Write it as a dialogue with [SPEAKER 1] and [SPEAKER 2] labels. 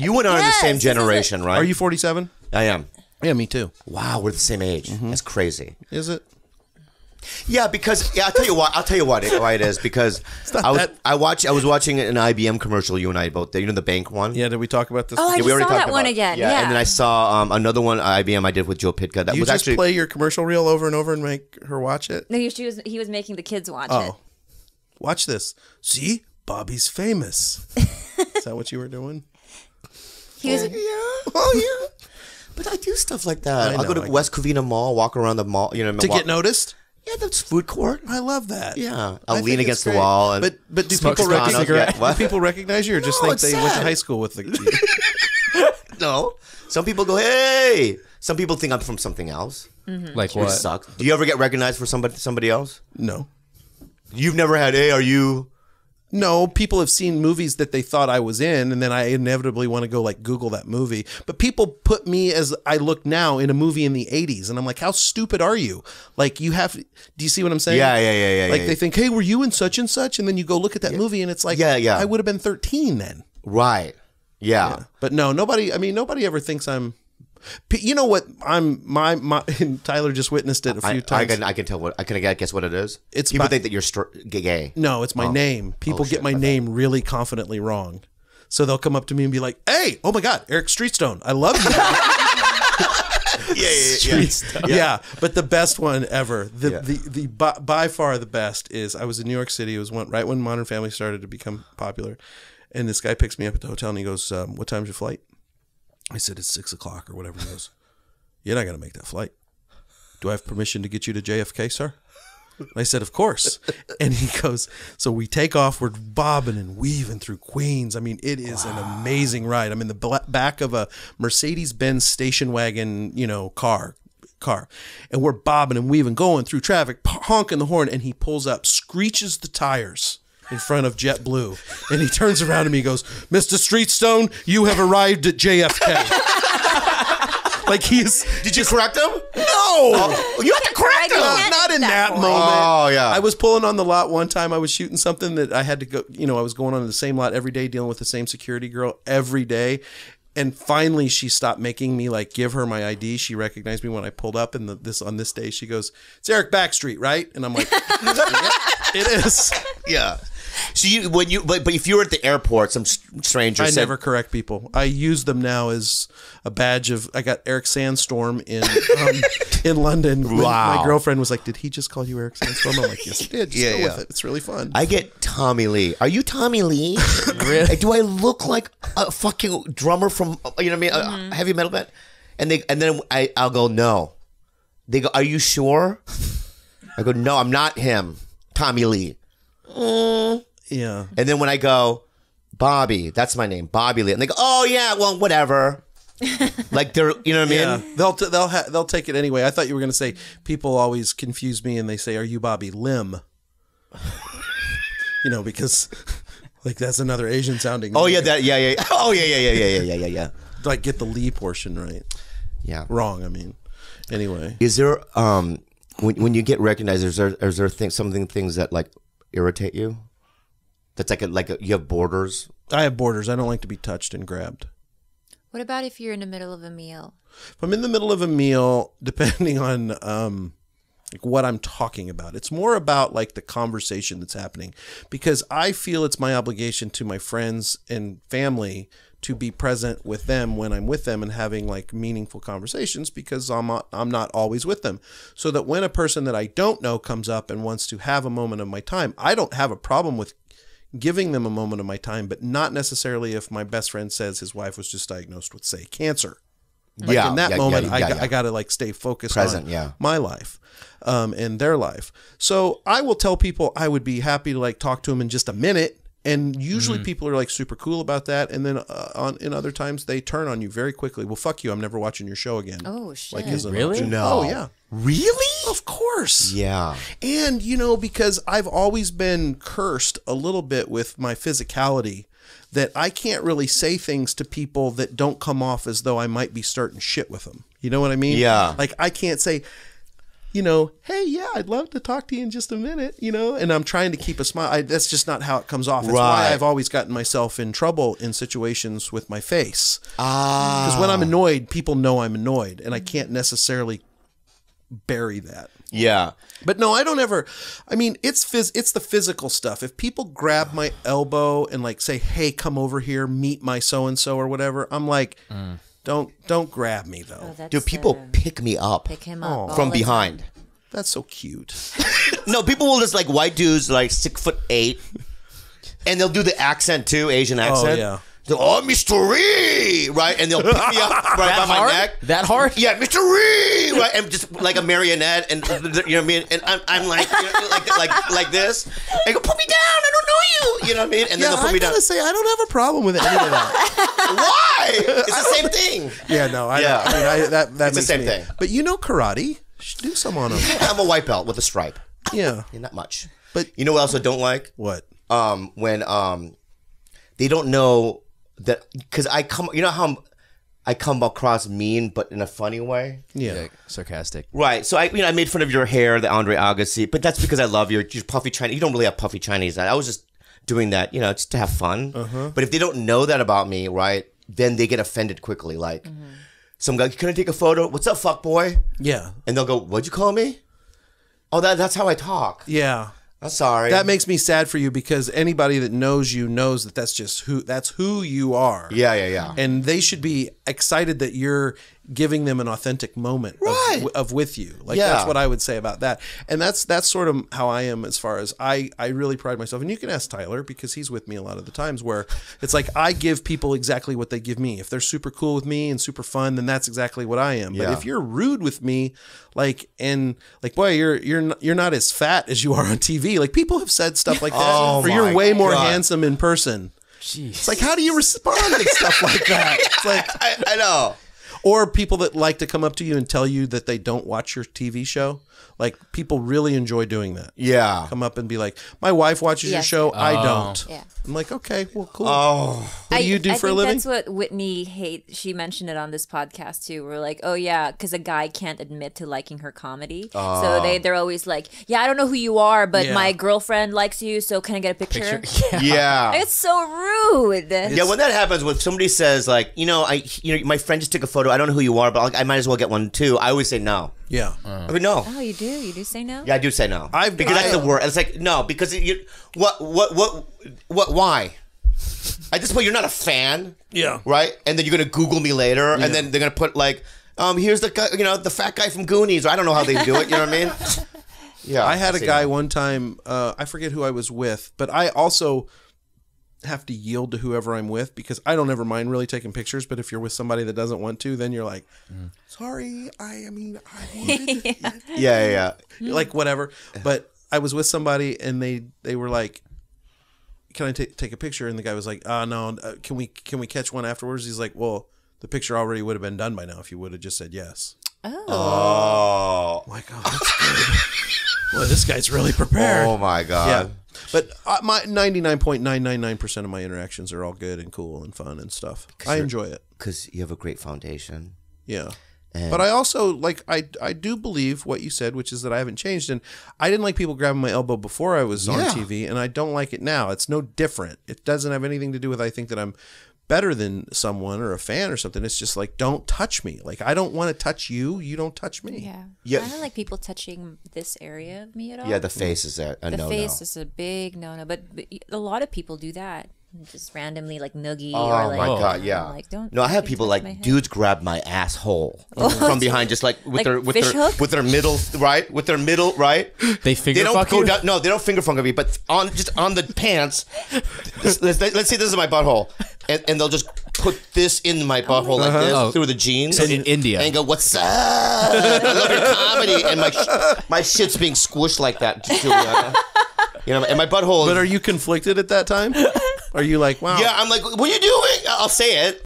[SPEAKER 1] You and I are the same
[SPEAKER 2] this a-
[SPEAKER 1] generation, right?
[SPEAKER 3] Are you 47?
[SPEAKER 1] I am.
[SPEAKER 3] Yeah, me too.
[SPEAKER 1] Wow, we're the same age. That's crazy.
[SPEAKER 3] Is it?
[SPEAKER 1] Yeah, because yeah, I'll tell you what. I'll tell you what. It, why it is because I was
[SPEAKER 3] that-
[SPEAKER 1] I watch I was watching an IBM commercial. You and I both. did. You know the bank one.
[SPEAKER 3] Yeah, did we talk about this?
[SPEAKER 2] Oh, I
[SPEAKER 1] Yeah,
[SPEAKER 2] just
[SPEAKER 1] we already
[SPEAKER 2] saw
[SPEAKER 1] talked
[SPEAKER 2] that one
[SPEAKER 1] about it.
[SPEAKER 2] again.
[SPEAKER 1] Yeah,
[SPEAKER 2] Yeah.
[SPEAKER 1] and then I saw um, another one IBM I did with Joe Pytka. That
[SPEAKER 3] you
[SPEAKER 1] was
[SPEAKER 3] just
[SPEAKER 1] actually
[SPEAKER 3] play your commercial reel over and over and make her watch it?
[SPEAKER 2] no, she was he was making the kids watch it.
[SPEAKER 3] Oh. Watch this. See? Bobby's famous. Is that what you were doing?
[SPEAKER 2] He was oh,
[SPEAKER 1] yeah. Oh yeah. But I do stuff like that.
[SPEAKER 3] I
[SPEAKER 1] I'll go to
[SPEAKER 3] I
[SPEAKER 1] West Covina Mall, walk around the mall. You know,
[SPEAKER 3] To
[SPEAKER 1] walk,
[SPEAKER 3] get noticed?
[SPEAKER 1] Yeah, that's food court.
[SPEAKER 3] I love that.
[SPEAKER 1] Yeah,
[SPEAKER 3] I
[SPEAKER 1] I'll
[SPEAKER 3] think
[SPEAKER 1] lean
[SPEAKER 3] it's
[SPEAKER 1] against the wall. And
[SPEAKER 3] But but do people recognize
[SPEAKER 1] Yeah,
[SPEAKER 3] do people recognize you or just
[SPEAKER 1] No,
[SPEAKER 3] think
[SPEAKER 1] it's
[SPEAKER 3] they went to high school with the
[SPEAKER 1] no, some people go, "Hey." Some people think I'm from something else, mm-hmm.
[SPEAKER 4] Like
[SPEAKER 1] which
[SPEAKER 4] what?
[SPEAKER 1] sucks. Do you ever get recognized for somebody somebody else?
[SPEAKER 3] No.
[SPEAKER 1] You've never had, "Hey, are you?"
[SPEAKER 3] No, people have seen movies that they thought I was in, and then I inevitably want to go like Google that movie. But people put me as I look now in a movie in the '80s, and I'm like, how stupid are you? Like, you have. Do you see what I'm saying?
[SPEAKER 1] Yeah, yeah, yeah, yeah,
[SPEAKER 3] Like
[SPEAKER 1] yeah.
[SPEAKER 3] they think, hey, were you in such and such? And then you go look at that movie, and it's like,
[SPEAKER 1] Yeah, yeah.
[SPEAKER 3] I would have been 13 then.
[SPEAKER 1] Right. Yeah.
[SPEAKER 3] But no, nobody. I mean, nobody ever thinks I'm. You know what? I'm my my. And Tyler just witnessed it a few
[SPEAKER 1] I, I
[SPEAKER 3] times.
[SPEAKER 1] can I can tell what I can guess what it is.
[SPEAKER 3] It's
[SPEAKER 1] people
[SPEAKER 3] my-
[SPEAKER 1] think that you're str- gay.
[SPEAKER 3] No, it's my name. People
[SPEAKER 1] Oh, shit,
[SPEAKER 3] get my
[SPEAKER 1] my
[SPEAKER 3] name really confidently wrong. So they'll come up to me and be like, "Hey, oh my God, Eric Streetstone, I love you."
[SPEAKER 1] Yeah, yeah, yeah.
[SPEAKER 3] yeah. but the best one ever, the
[SPEAKER 1] Yeah.
[SPEAKER 3] the the by, by far the best is I was in New York City. It was one right when Modern Family started to become popular, and this guy picks me up at the hotel and he goes, um, "What time's your flight?" I said, "It's six o'clock or whatever." He goes, "You're not gonna make that flight. Do I have permission to get you to JFK, sir?" And I said, "Of course." And he goes, "So we take off. We're bobbing and weaving through Queens. I mean, it is an amazing ride. I'm in the back of a Mercedes-Benz station wagon, you know, car." Car, and we're bobbing and weaving, going through traffic, honking the horn, and he pulls up, screeches the tires in front of JetBlue, and he turns around to me, and goes, "Mr. Streetstone, you have arrived at JFK." like he's
[SPEAKER 1] Did you correct him?
[SPEAKER 3] no, oh,
[SPEAKER 1] You have to correct him.
[SPEAKER 2] can't
[SPEAKER 3] not in that,
[SPEAKER 2] that
[SPEAKER 3] moment.
[SPEAKER 1] Oh, yeah.
[SPEAKER 3] I was pulling on the lot one time. I was shooting something that I had to go. You know, I was going on the same lot every day, dealing with the same security girl every day. And finally, she stopped making me like give her my ID. She recognized me when I pulled up, and the, this on this day, she goes, "It's Eric Backstreet, right?" And I'm like, "Yeah, "It is."
[SPEAKER 1] Yeah. So you when you but, but if you were at the airport, some s- stranger
[SPEAKER 3] I
[SPEAKER 1] said,
[SPEAKER 3] never correct people. I use them now as a badge of. I got Eric Sandstorm in um, in London.
[SPEAKER 1] Wow.
[SPEAKER 3] My girlfriend was like, "Did he just call you Eric Sandstorm?" I'm like, "Yes, he did. Just
[SPEAKER 1] Yeah,
[SPEAKER 3] go
[SPEAKER 1] yeah.
[SPEAKER 3] with it. It's really fun."
[SPEAKER 1] I get Tommy Lee. Are you Tommy Lee? Like, Do I look like a fucking drummer from you know what I mean, a heavy metal band? And they and then I I'll go no. They go, are you sure? I go, no, I'm not him, Tommy Lee mm.
[SPEAKER 3] yeah.
[SPEAKER 1] And then when I go, Bobby, that's my name, Bobby Lee, and they go, oh yeah, well whatever. like they're, you know what I mean?
[SPEAKER 3] Yeah. They'll t- they'll ha- they'll take it anyway. I thought you were gonna say people always confuse me and they say, "Are you Bobby Lim?" you know, because like that's another Asian sounding.
[SPEAKER 1] Oh yeah, that yeah yeah. Oh yeah yeah yeah yeah yeah yeah yeah.
[SPEAKER 3] like get the Lee portion right.
[SPEAKER 1] Yeah.
[SPEAKER 3] Wrong. I mean. Anyway.
[SPEAKER 1] Is there um when when you get recognized? Is there is there things something things that like irritate you? That's like a like a, you have borders.
[SPEAKER 3] I have borders. I don't like to be touched and grabbed.
[SPEAKER 2] What about if you're in the middle of a meal?
[SPEAKER 3] If I'm in the middle of a meal, depending on um, like what I'm talking about, it's more about like the conversation that's happening because I feel it's my obligation to my friends and family to be present with them when I'm with them and having like meaningful conversations because I'm not, I'm not always with them. So that when a person that I don't know comes up and wants to have a moment of my time, I don't have a problem with giving them a moment of my time, but not necessarily if my best friend says his wife was just diagnosed with say cancer like
[SPEAKER 1] yeah,
[SPEAKER 3] in that
[SPEAKER 1] yeah,
[SPEAKER 3] moment
[SPEAKER 1] yeah,
[SPEAKER 3] I,
[SPEAKER 1] yeah,
[SPEAKER 3] got,
[SPEAKER 1] yeah.
[SPEAKER 3] I got to like stay focused
[SPEAKER 1] Present,
[SPEAKER 3] on
[SPEAKER 1] yeah.
[SPEAKER 3] my life um, and their life so i will tell people i would be happy to like talk to them in just a minute and usually
[SPEAKER 1] Mm-hmm.
[SPEAKER 3] people are like super cool about that and then uh, on in other times they turn on you very quickly well fuck you i'm never watching your show again
[SPEAKER 2] Oh shit!
[SPEAKER 3] like as an
[SPEAKER 4] Really?
[SPEAKER 3] option.
[SPEAKER 1] No.
[SPEAKER 3] oh yeah
[SPEAKER 1] Really?
[SPEAKER 3] of course
[SPEAKER 1] Yeah.
[SPEAKER 3] and, you know, because I've always been cursed a little bit with my physicality, that I can't really say things to people that don't come off as though I might be starting shit with them. You know what I mean?
[SPEAKER 1] Yeah.
[SPEAKER 3] Like, I can't say, you know, hey, yeah, I'd love to talk to you in just a minute, you know, and I'm trying to keep a smile. I, that's just not how it comes off. It's why I've always gotten myself in trouble in situations with my face.
[SPEAKER 1] Ah.
[SPEAKER 3] Because when I'm annoyed, people know I'm annoyed, and I can't necessarily bury that.
[SPEAKER 1] Yeah.
[SPEAKER 3] But no, I don't ever. I mean, it's phys- it's the physical stuff. If people grab my elbow and like say, "Hey, come over here, meet my so and so" or whatever, I'm like, don't don't grab me though.
[SPEAKER 2] Oh, that's,
[SPEAKER 1] Dude, people
[SPEAKER 2] uh,
[SPEAKER 1] pick me up
[SPEAKER 2] pick him up all
[SPEAKER 1] from
[SPEAKER 2] the
[SPEAKER 1] behind.
[SPEAKER 3] That's so cute.
[SPEAKER 1] No, people will just like white dudes like six foot eight, and they'll do the accent too, Asian accent.
[SPEAKER 3] Oh, yeah.
[SPEAKER 1] They'll, oh, Mr. Ree, right? And they'll pick me up right by my
[SPEAKER 4] hard?
[SPEAKER 1] neck.
[SPEAKER 4] That hard?
[SPEAKER 1] Yeah, Mr. Ree, right? And just like a marionette, and you know what I mean? And I'm, I'm like, you know, like, like, like this. And go, put me down. I don't know you. You know what I mean? And then
[SPEAKER 3] Yeah,
[SPEAKER 1] they'll put
[SPEAKER 3] I
[SPEAKER 1] me down.
[SPEAKER 3] I gotta say, I don't have a problem with any of that.
[SPEAKER 1] Why? It's the same thing.
[SPEAKER 3] yeah, no, I,
[SPEAKER 1] Yeah.
[SPEAKER 3] I mean, I, that that
[SPEAKER 1] It's the same
[SPEAKER 3] me.
[SPEAKER 1] thing.
[SPEAKER 3] But you know karate, Should do some on them.
[SPEAKER 1] I'm a white belt with a stripe.
[SPEAKER 3] Yeah.
[SPEAKER 1] Yeah, not much.
[SPEAKER 3] But-
[SPEAKER 1] you know what else I don't like?
[SPEAKER 3] What?
[SPEAKER 1] um, when um, they don't know that because I come, you know how I'm, I come across mean, but in a funny way.
[SPEAKER 3] Yeah.
[SPEAKER 4] Like, sarcastic.
[SPEAKER 1] Right. So I, you know, I made fun of your hair, the Andre Agassi, but that's because I love your, your puffy Chinese. You don't really have puffy Chinese. I was just doing that, you know, just to have fun. Uh-huh. But if they don't know that about me, right, then they get offended quickly. Like, mm-hmm. some guy, can I take a photo? What's up, fuck boy?
[SPEAKER 3] Yeah.
[SPEAKER 1] And they'll go, what'd you call me? Oh, that, that's how I talk.
[SPEAKER 3] Yeah.
[SPEAKER 1] I'm sorry.
[SPEAKER 3] That makes me sad for you because anybody that knows you knows that that's just who that's who you are.
[SPEAKER 1] yeah, yeah, yeah.
[SPEAKER 3] And they should be excited that you're giving them an authentic moment
[SPEAKER 1] Right.
[SPEAKER 3] of, of with you. Like
[SPEAKER 1] Yeah.
[SPEAKER 3] that's what I would say about that. And that's that's sort of how I am as far as I I really pride myself. And you can ask Tyler because he's with me a lot of the times where it's like I give people exactly what they give me. If they're super cool with me and super fun, then that's exactly what I am. But if you're rude with me, like and like boy, you're you're not, you're not as fat as you are on TV. Like people have said stuff like that,
[SPEAKER 1] Oh
[SPEAKER 3] or you're way more handsome in person.
[SPEAKER 4] Jeez.
[SPEAKER 3] It's like, how do you respond to stuff like that? It's like,
[SPEAKER 1] I, I know.
[SPEAKER 3] Or people that like to come up to you and tell you that they don't watch your TV show. Like people really enjoy doing that.
[SPEAKER 1] Yeah.
[SPEAKER 3] Come up and be like, "My wife watches your
[SPEAKER 2] Yes.
[SPEAKER 3] show. I
[SPEAKER 4] Oh.
[SPEAKER 3] don't."
[SPEAKER 2] Yeah.
[SPEAKER 3] I'm like, "Okay, well, cool."
[SPEAKER 1] Oh.
[SPEAKER 3] what do you do
[SPEAKER 2] I
[SPEAKER 3] for a
[SPEAKER 2] think
[SPEAKER 3] living?
[SPEAKER 2] That's what Whitney hate. She mentioned it on this podcast too. We're like, oh yeah, because a guy can't admit to liking her comedy, so oh. they they're always like, yeah, I don't know who you are, but
[SPEAKER 3] Yeah.
[SPEAKER 2] my girlfriend likes you, so can I get a picture?
[SPEAKER 4] Picture. Yeah.
[SPEAKER 1] Yeah.
[SPEAKER 2] It's so rude.
[SPEAKER 1] Yeah, when that happens, when somebody says like, you know, I, you know, my friend just took a photo. I don't know who you are, but like, I might as well get one too. I always say no.
[SPEAKER 3] yeah.
[SPEAKER 1] I mean, no.
[SPEAKER 2] oh, you do? You do say no?
[SPEAKER 1] Yeah, I do say no.
[SPEAKER 3] I've-
[SPEAKER 1] because that's the word. It's like no, because you, what, what, what, what? Why? At this point, you're not a fan,
[SPEAKER 3] Yeah.
[SPEAKER 1] right? And then you're gonna Google me later, and then they're gonna put like, um, here's the guy, you know, the fat guy from Goonies. Or I don't know how they do it. You know what I mean? Yeah.
[SPEAKER 3] I had a guy
[SPEAKER 1] no.
[SPEAKER 3] one time. Uh, I forget who I was with, but I also have to yield to whoever I'm with because I don't ever mind really taking pictures. But if you're with somebody that doesn't want to, then you're like, "Sorry, I, I mean, I wanted
[SPEAKER 1] Yeah, yeah, yeah.
[SPEAKER 3] You're like whatever. But I was with somebody and they they were like, "Can I ta- take a picture?" And the guy was like, "Uh no, uh, can we can we catch one afterwards?" He's like, "Well, the picture already would have been done by now if you would have just said yes."
[SPEAKER 2] Oh.
[SPEAKER 1] Oh.
[SPEAKER 3] I'm like, oh, that's good. well, this guy's really prepared.
[SPEAKER 1] Oh my god.
[SPEAKER 3] yeah. But uh, my 99.999% of my interactions are all good and cool and fun and stuff. I enjoy it.
[SPEAKER 1] Because you have a great foundation.
[SPEAKER 3] Yeah.
[SPEAKER 1] And-
[SPEAKER 3] But I also like I I do believe what you said, which is that I haven't changed, and I didn't like people grabbing my elbow before I was on
[SPEAKER 1] Yeah.
[SPEAKER 3] TV, and I don't like it now. It's no different. It doesn't have anything to do with I think that I'm better than someone or a fan or something. It's just like don't touch me. Like I don't want to touch you. You don't touch me.
[SPEAKER 2] Yeah.
[SPEAKER 1] Yeah.
[SPEAKER 2] I don't like people touching this area of me at all.
[SPEAKER 1] Yeah, the face is a, a
[SPEAKER 2] the
[SPEAKER 1] no
[SPEAKER 2] face is a big no no, but, but a lot of people do that. Just randomly like noogie
[SPEAKER 1] Oh
[SPEAKER 2] or like
[SPEAKER 1] my oh.
[SPEAKER 2] god,
[SPEAKER 1] yeah.
[SPEAKER 2] like don't
[SPEAKER 1] no, I have people like dudes grab my asshole from behind, just like with
[SPEAKER 2] Like
[SPEAKER 1] their with their
[SPEAKER 2] hook?
[SPEAKER 1] with their middle right, with their middle right.
[SPEAKER 4] They finger
[SPEAKER 1] They don't
[SPEAKER 4] fuck
[SPEAKER 1] go
[SPEAKER 4] you?
[SPEAKER 1] down. No, they don't finger fuck me, but on just on the pants. let's, let's, let's say this is my butthole, and, and they'll just put this in my butthole like uh-huh. this
[SPEAKER 4] Oh.
[SPEAKER 1] through the jeans.
[SPEAKER 4] So in India.
[SPEAKER 1] and go, "What's up? I love your comedy." And my sh- my shit's being squished like that, Juliana. You know, and my butthole.
[SPEAKER 3] But are you conflicted at that time? Are you like, wow?
[SPEAKER 1] yeah, I'm like, "What are you doing?" I'll say it.